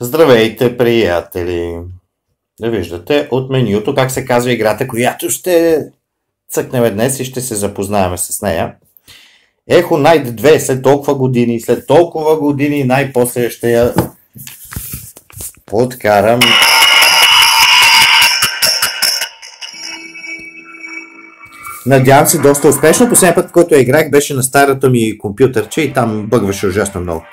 Здравейте, приятели! Да виждате от менюто как се казва играта, която ще цъкнем днес и ще се запознаем с нея. Ехо Night 2 след толкова години, след толкова години най-после ще я подкарам. Надявам се доста успешно. Последния път, който я играх, беше на старата ми компютърче и там бъгваше ужасно много.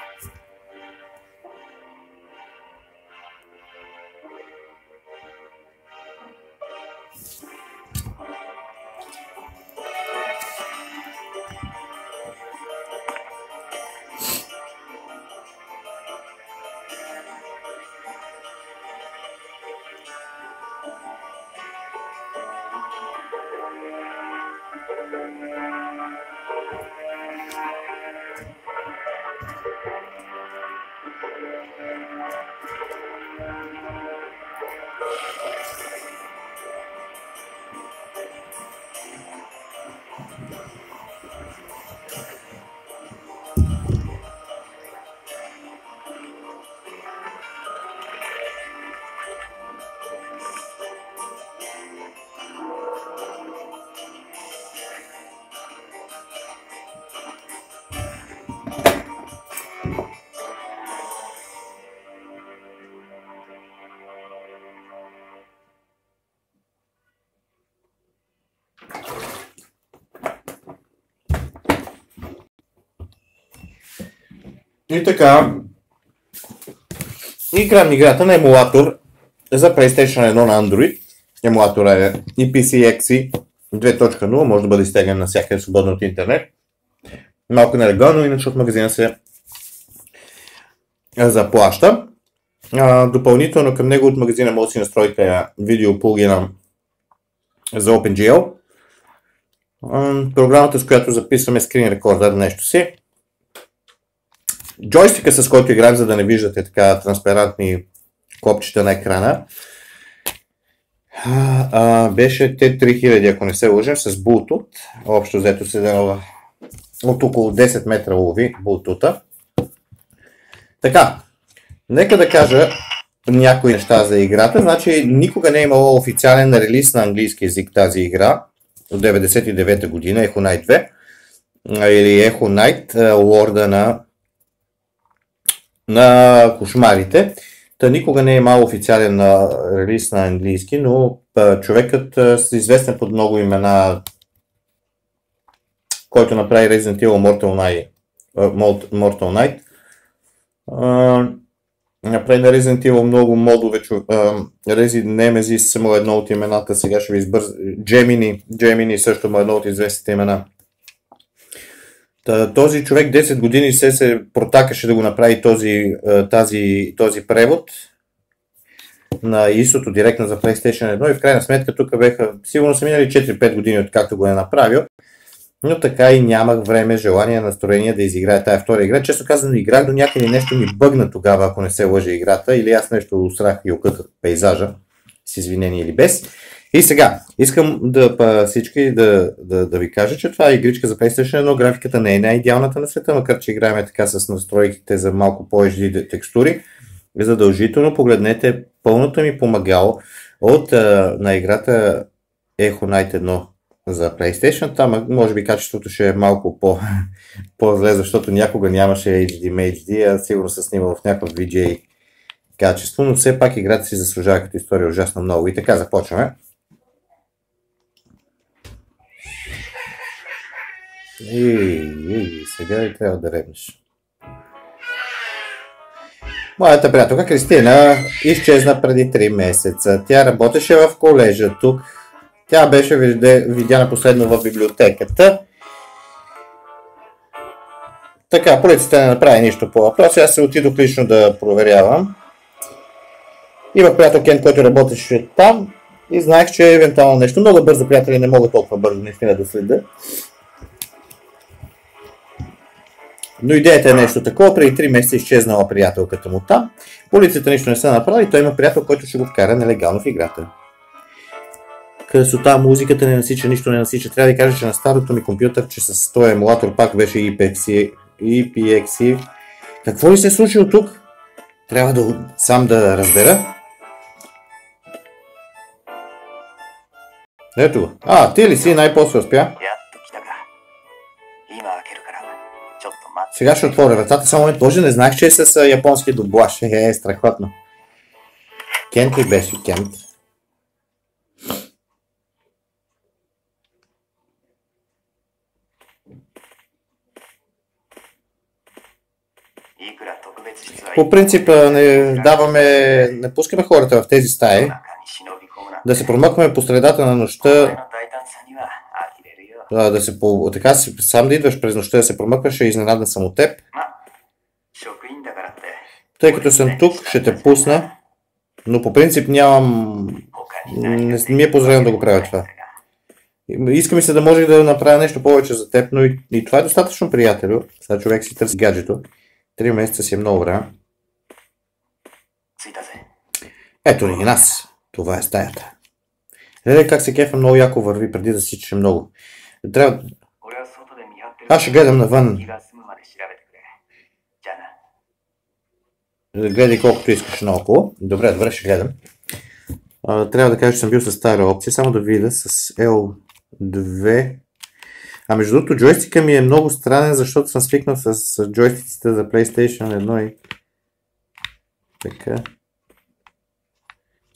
И така, играм играта на емулатор за PlayStation 1 на Android. Емулатора е EPC-XE 2.0, може да бъде изтеглен на всякъде свободно от интернет. Малко нелегално, иначе от магазина се заплаща. А, допълнително към него от магазина може да си настроите видео пулгина за OpenGL. Програмата, с която записваме скрин рекордър нещо си джойстика, с който играем, за да не виждате така транспарантни копчета на екрана, а, беше T3000, ако не се лъжим, с Bluetooth. Общо взето се дава от около 10 метра лови Bluetooth. Така, нека да кажа някои неща за играта. Значи, никога не е имало официален релиз на английски язик тази игра от 99 година, Echo Night 2 или Echo Night, лорда на на кошмарите. Та никога не е имал официален релиз на английски, но човекът е известен под много имена, който направи Resident Evil Mortal Night. Mortal Night. Направи на Resident Evil много модове. Resident Nemesis му е едно от имената, сега ще ви избърз. Gemini, Gemini също му е едно от известните имена. Този човек 10 години се се протакаше да го направи този, тази, този превод на ISO-то директно за PlayStation 1 и в крайна сметка тук беха, сигурно са минали 4-5 години от както го е направил, но така и нямах време, желание, настроение да изиграя тази втора игра. Често казано, играх до някъде нещо ми бъгна тогава, ако не се лъжа играта, или аз нещо усрах и окъках пейзажа, с извинение или без. И сега, искам да всички да, да, да ви кажа, че това е игричка за PlayStation 1. Графиката не е най-идеалната на света, макар че играем така с настройките за малко по-HD текстури. Задължително погледнете пълното ми помагало от на играта Echo Night 1 за PlayStation. Там може би качеството ще е малко по, по-зле, защото някога нямаше HD HD, а сигурно се снимал в някакъв VJ качество, но все пак играта си заслужава като история ужасно много. И така започваме. И, и сега и трябва да ревнеш. Моята приятелка Кристина изчезна преди 3 месеца. Тя работеше в колежа тук. Тя беше видяна последно в библиотеката. Така, полицията не направи нищо по въпроса. Аз се отидох лично да проверявам. Имах приятел Кен, който работеше там и знаех, че евентуално нещо. Много бързо приятели не могат толкова бързо наистина да следа. Но идеята е нещо такова. Преди 3 месеца изчезнала приятелката му там. Полицията нищо не се направи той има приятел, който ще го вкара нелегално в играта. Красота, музиката не насича, нищо не насича. Трябва да кажа, че на старото ми компютър, че с този емулатор пак беше EPXI. EPXI. Какво ли се е случило тук? Трябва да сам да разбера. Ето го. А, ти ли си най-после успя? автомат. Сега ще отворя вратата, само не тоже не знаех, че е с японски дублаж. Е, е, страхотно. Кент ли беше Кент? По принцип не даваме, не пускаме хората в тези стаи да се промъкваме по средата на нощта да се по... така сам да идваш през нощта да се промъкваш, е изненадан съм от теб. Тъй като съм тук, ще те пусна, но по принцип нямам... Не ми е позволено да го правя това. Иска ми се да може да направя нещо повече за теб, но и, и това е достатъчно приятелю. Сега човек си търси гаджето. Три месеца си е много време. Ето ни и нас. Това е стаята. Гледай как се кефа много яко върви преди да сичаше много. Трябва... Аз ще гледам навън. Да Гледай колкото искаш наоколо. Добре, добре, ще гледам. А, трябва да кажа, че съм бил с стара опция, само да видя с L2. А между другото, джойстика ми е много странен, защото съм свикнал с, с джойстиците за PlayStation 1 и... Така.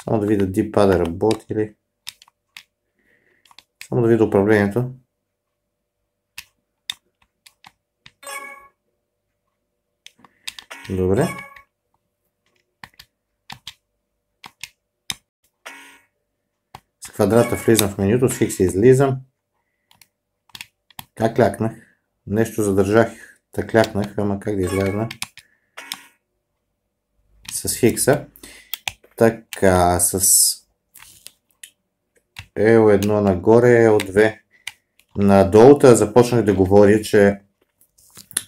Само да видя D-пада работи ли. Само да видя управлението. Добре. С квадрата влизам в менюто, с хикс излизам. Как клякнах? Нещо задържах, да клякнах, ама как да излязна? С хикса. Така, с L1 нагоре, L2 надолу, започнах да говоря, че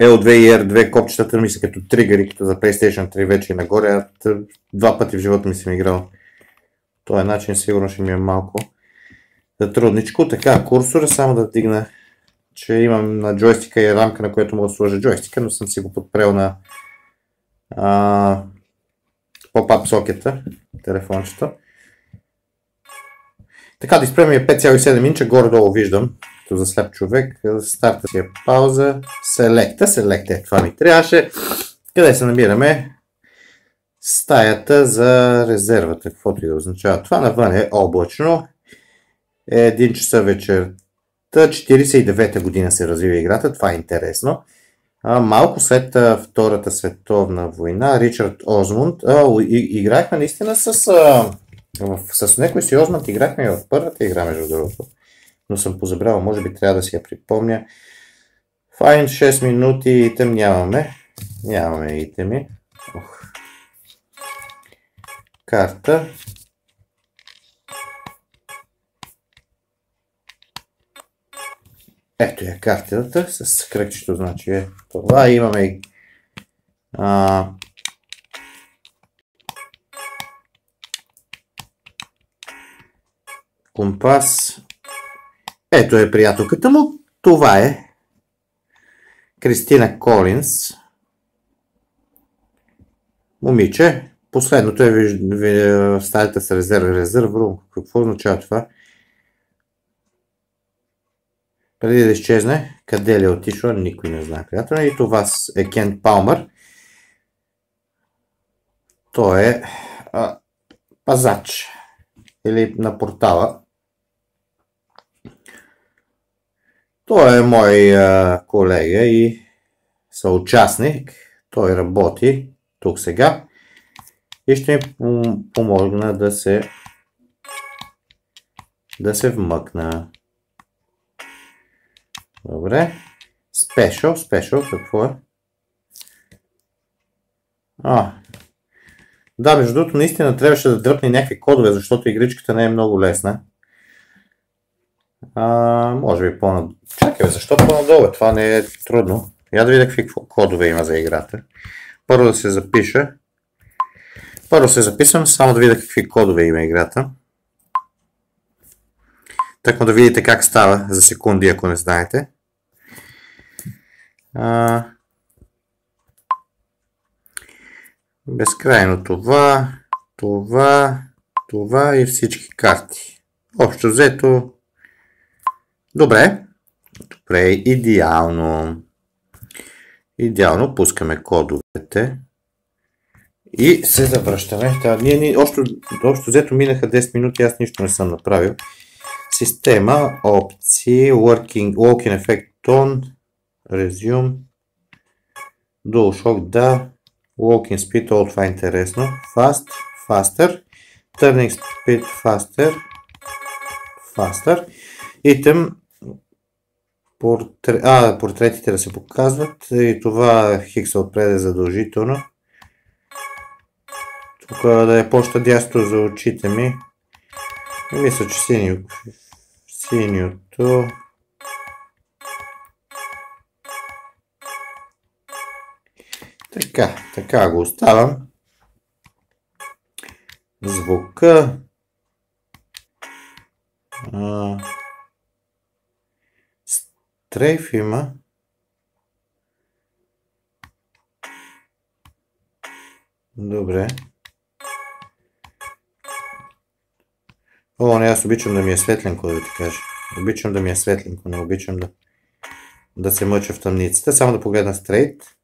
L2 и R2 копчетата ми са като тригъри, като за PlayStation 3 вече и нагоре. а Два пъти в живота ми съм играл. Този начин сигурно ще ми е малко трудничко. Така, курсора само да вдигна, че имам на джойстика и рамка, на която мога да сложа джойстика, но съм си го подпрел на а, поп-ап сокета, телефончето. Така, дисплея ми е 5,7 инча, горе-долу виждам, като за сляп човек. Старта си е пауза. Селекта, селекта е това ми трябваше. Къде се намираме? Стаята за резервата, каквото и да означава. Това навън е облачно. Е 1 часа вечерта, 49-та година се развива играта, това е интересно. А, малко след а, Втората световна война, Ричард Озмунд, а, и, играхме наистина с, а, в, с някой си Озмунд, играхме и в първата игра, между другото. Но съм позабрал, може би трябва да си я припомня. Файн 6 минути, итем нямаме. Нямаме итеми. Ох. Карта. Ето я картата с кръгчето, значи е това. Имаме и а, компас. Ето е приятелката му. Това е Кристина Колинс. Момиче. Последното е виж- стаята с резерв. Резерв. Какво означава това? Преди да изчезне, къде ли е отишла, никой не знае. Приятел. И това е Кен Палмър. Той е а, пазач. Или на портала. Той е мой колега и съучастник. Той работи тук сега и ще ми пом- помогна да се да се вмъкна. Добре. Special, special, какво е? А. Да, между другото, наистина трябваше да дръпне някакви кодове, защото игричката не е много лесна. А, може би по-надолу. Чакай, защо по-надолу? Това не е трудно. Я да видя какви кодове има за играта. Първо да се запиша. Първо се записвам, само да видя какви кодове има играта. Тъкмо да видите как става за секунди, ако не знаете. А... Безкрайно това, това, това и всички карти. Общо взето. Добре. Добре, идеално. Идеално. Пускаме кодовете. И се завръщаме. Да, ние, ние общо, общо взето минаха 10 минути, аз нищо не съм направил. Система, опции, working, walking effect tone, resume, DualShock, да, walking speed, all това е интересно, fast, faster, turning speed, faster, faster, item, портре... а, портретите да се показват и това хикса отпред е задължително. Тук да е по-щадясто за очите ми. Мисля, че синьо, синьото Така, така го оставам. Звука. А, стрейф има. Добре. О, не, аз обичам да ми е светленко, да ви кажа. Обичам да ми е светленко, не обичам да, да се мъча в тъмницата. Само да погледна стрейт.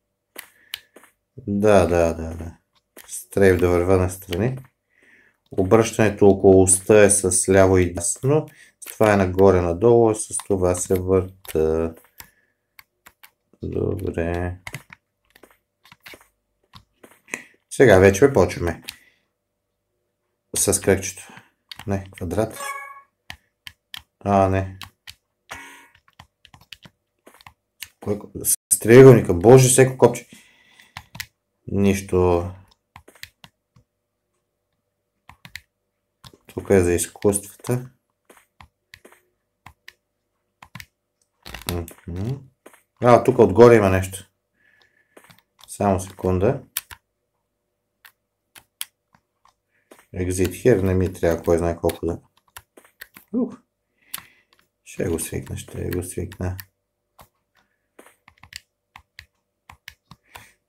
Да, да, да, да. Стрейф да върва на страни. Обръщането около уста е с ляво и дясно. Това е нагоре-надолу, с това се върта. Добре. Сега вече почваме. С кръгчето. Не, квадрат. А, не. С триъгълника. Боже, всеко копче. Нищо. Тук е за изкуствата. А, тук отгоре има нещо. Само секунда. Exit here не ми трябва кой знае колко да. Ух. Ще го свикна, ще го свикна.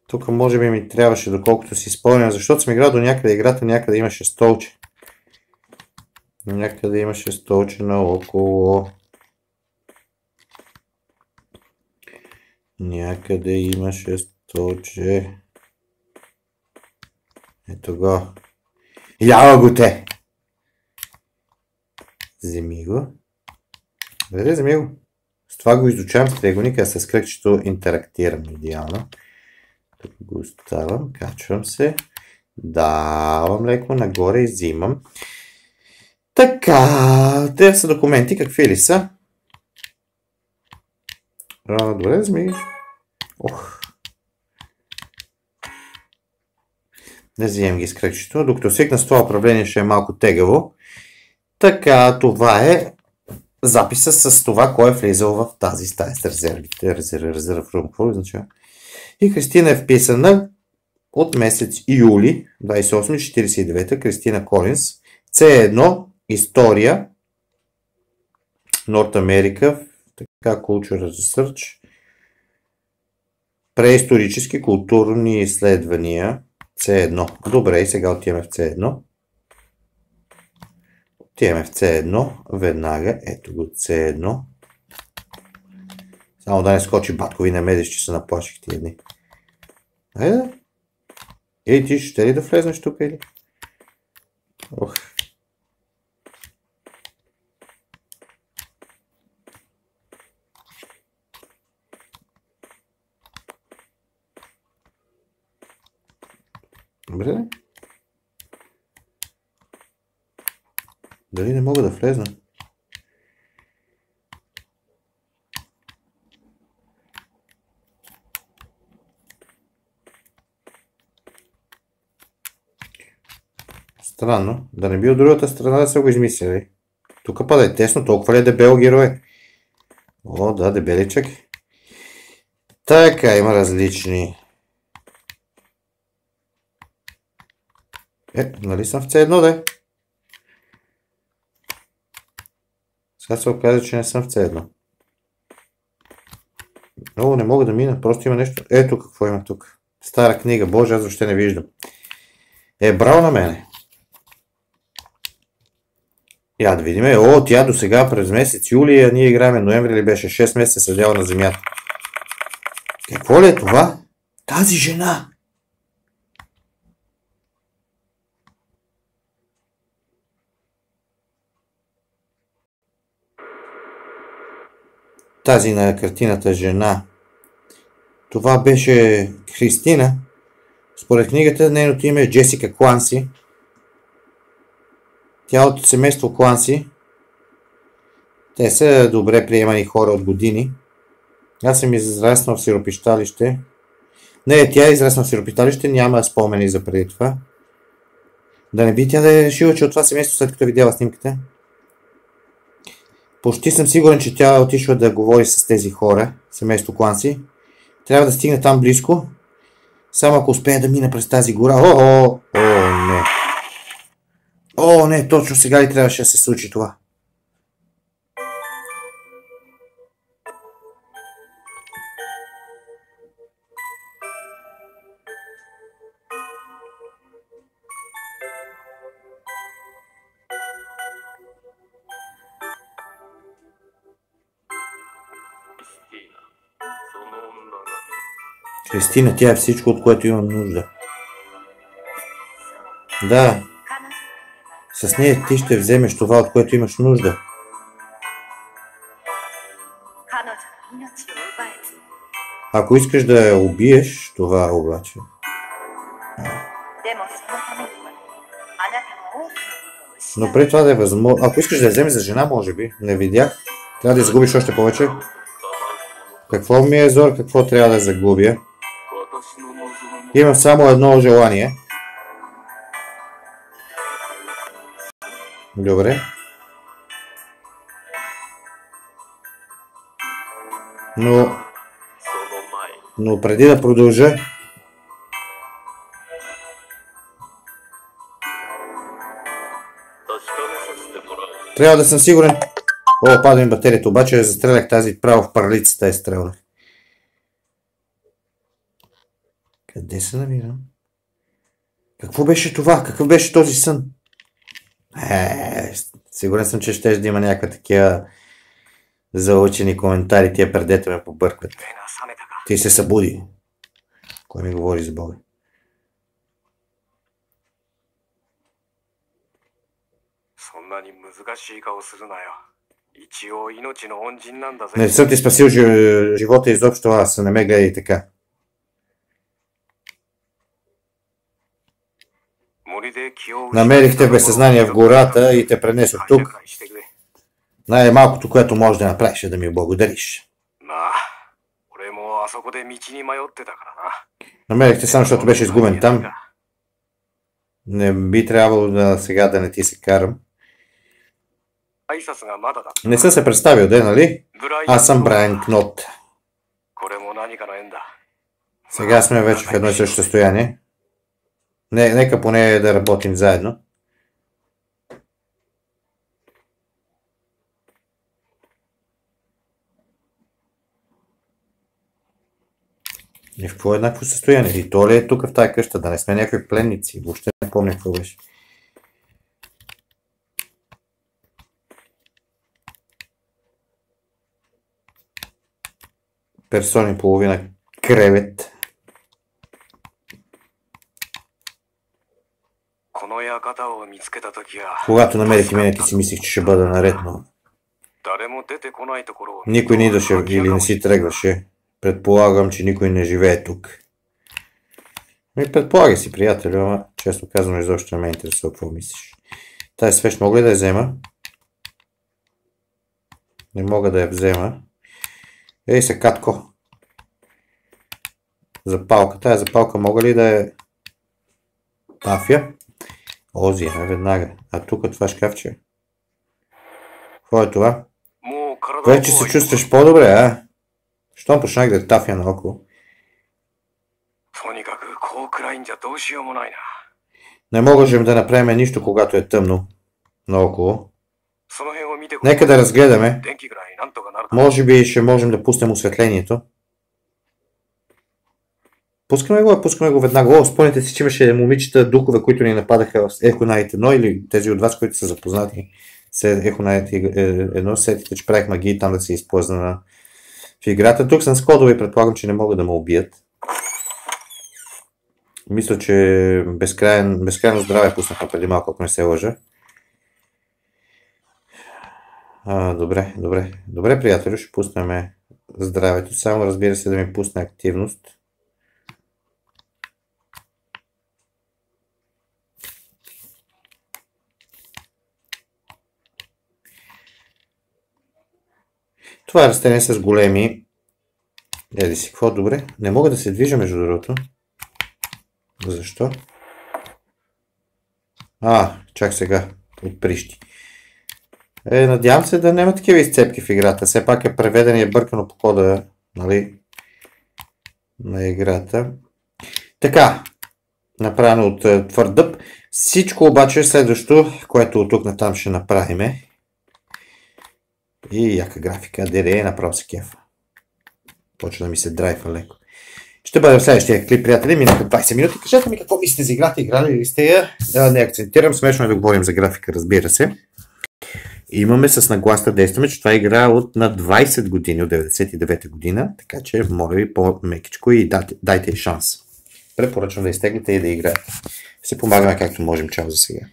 Тук може би ми трябваше, доколкото си спомням, защото съм играл до някъде играта, някъде имаше столче. Някъде имаше столче наоколо. Някъде имаше столче. Ето го. Яла го те! Вземи го. Добре, вземи го. С това го изучавам с триъгълника, с кръгчето интерактирам идеално. Тук го оставам, качвам се, давам леко нагоре и взимам. Така, те са документи, какви ли са? А, добре, вземи. Ох. Не взимам ги с докато свикна с това управление ще е малко тегаво. Така, това е записа с това, кой е влизал в тази стая с резервите. Резерв, резерв, какво означава? И Кристина е вписана от месец юли 28-49, Кристина Колинс, C1, история, Норт Америка, така Cultural Research, преисторически културни изследвания, C1. Добре, и сега отиваме в C1. Отиваме в C1, веднага, ето го C1. Само да не скочи баткови на медиш, че се наплаших тия дни. Айде. Ей, ти ще ли да влезнеш тук или? Ох. Добре. Дали не мога да влезна? Странно. Да не би от другата страна да се го измислили. Тук па да е тесно, толкова ли е дебел герой? О, да, дебеличък. Така, има различни. Е, нали съм в C1, да Сега се оказа, че не съм в C1. Много не мога да мина, просто има нещо. Ето какво има тук. Стара книга, боже, аз въобще не виждам. Е, браво на мене. Я да видим. О, тя до сега през месец юли, а ние играем ноември ли беше 6 месеца седяла на земята. Какво ли е това? Тази жена! Тази на картината жена. Това беше Христина. Според книгата, нейното име е Джесика Кланси. Тя от семейство Кланси. Те са добре приемани хора от години. Аз съм израснал в сиропищалище. Не, тя е израснал в сиропищалище, няма спомени за преди това. Да не би тя да е решила, че от това семейство, след като е видяла снимката. Почти съм сигурен, че тя е отишла да говори с тези хора, семейство Кланси. Трябва да стигне там близко. Само ако успее да мина през тази гора. О, о, о, не. О, не, точно сега ли трябваше да се случи това? Кристина, тя е всичко, от което имам нужда. Да, с нея ти ще вземеш това, от което имаш нужда. Ако искаш да я убиеш, това обаче. Но преди това да е възможно. Ако искаш да я вземеш за жена, може би. Не видях. Трябва да изгубиш още повече. Какво ми е зор, какво трябва да загубя? Имам само едно желание. Добре. Но, но преди да продължа, трябва да съм сигурен. О, пада ми батерията, обаче застрелях тази право в паралицата е стрелнах. Къде се намирам? Какво беше това? Какъв беше този сън? Е, сигурен съм, че ще да има някаква такива заучени коментари, тия предете ме побъркват. Ти се събуди. Кой ми говори за Бога? Не съм ти спасил живота изобщо аз, не ме гледай така. Намерихте безсъзнание в гората и те пренесох тук. Най-малкото, което може да направиш е да ми благодариш. Намерихте само, защото беше изгубен там. Не би трябвало да сега да не ти се карам. Не съм се представил, де, нали? Аз съм Брайан Кнот. Сега сме вече в едно и също състояние. Не, нека поне да работим заедно. И в какво е състояние? И то ли е тук в тази къща? Да не сме някакви пленници. Въобще не помня какво беше. Персони половина кревет. Когато намерих именето си, мислих, че ще бъда наред, но... Никой не идваше или не си тръгваше. Предполагам, че никой не живее тук. Ми предполагай си, приятел, ама често казвам, изобщо не ме интересува какво мислиш. Тая свещ мога ли да я взема? Не мога да я взема. Ей се, катко. Запалка. Тая запалка мога ли да я тафя? Ози, е веднага. А тук това шкафче. Какво е това? Вече се чувстваш по-добре, а? Щом почнах да тафя наоколо. Не можем да направим нищо, когато е тъмно наоколо. Нека да разгледаме. Може би ще можем да пуснем осветлението. Пускаме го, пускаме го веднага. О, спомняте си, че имаше момичета, духове, които ни нападаха в Night 1 или тези от вас, които са запознати с Night 1, сетите, че правих магии там да се изплъзна на в играта. Тук съм с кодове предполагам, че не могат да ме убият. Мисля, че безкрайен, безкрайно здраве пуснаха преди малко, ако не се лъжа. А, добре, добре. Добре, приятели, ще пуснем здравето. Само разбира се да ми пусне активност. Това е растение с големи... Еди си, какво добре? Не мога да се движа между другото. Защо? А, чак сега. Отприщи. Е, надявам се да няма такива изцепки в играта. Все пак е преведен и е бъркано по кода, нали, на играта. Така, направено от е, твърд дъб. Всичко обаче следващо, което от тук натам ще направиме. И яка графика, DRE направо се кефа. Почва да ми се драйфа леко. Ще бъде в следващия клип, приятели. Минаха 20 минути. Кажете ми какво мислите за играта. Играли ли сте я? Да, не акцентирам. Смешно е да говорим за графика, разбира се. Имаме с наглас да действаме, че това е игра от на 20 години, от 99 година, така че моля ви по-мекичко и дайте, дайте шанс. Препоръчвам да изтеглите и да играете. Се помагаме както можем. Чао за сега.